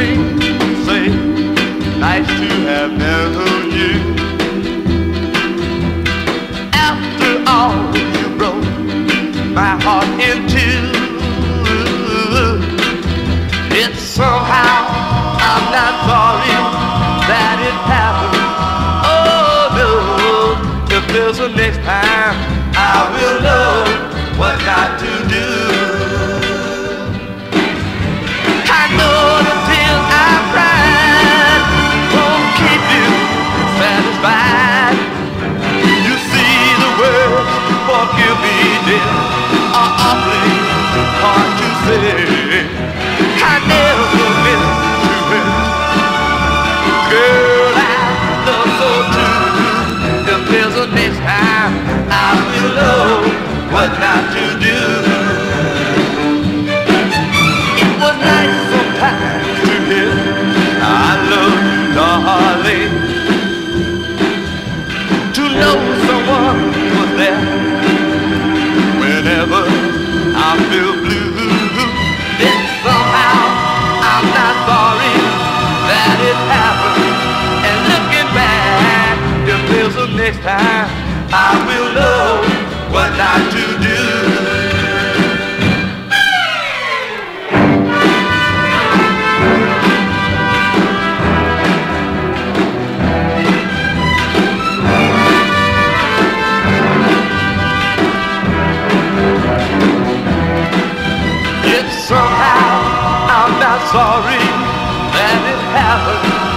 sing, sing. Nice to have known you. After all, you broke my heart in two. It's somehow I'm not falling. Girl, I love so true. If there's a next time, I will know what not to do. It was nice sometimes to hear, I love you, darling. To know someone was there whenever I feel blue. Time, I will know what not to do. If somehow I'm not sorry that it happened,